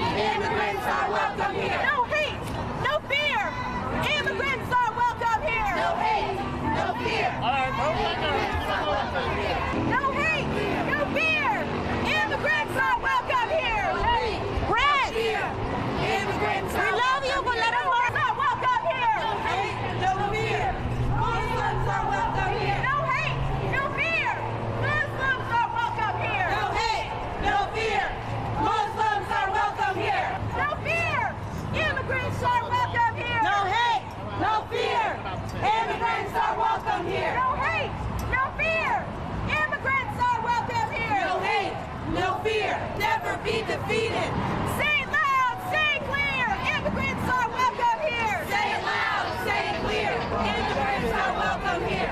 Immigrants are welcome here. Immigrants are welcome here. No hate, no fear. Immigrants are welcome here. No hate, no fear. Immigrants are welcome here. No hate, no fear. Never be defeated. Say it loud, say it clear. Immigrants are welcome here. Say it loud, say it clear. Immigrants are welcome here.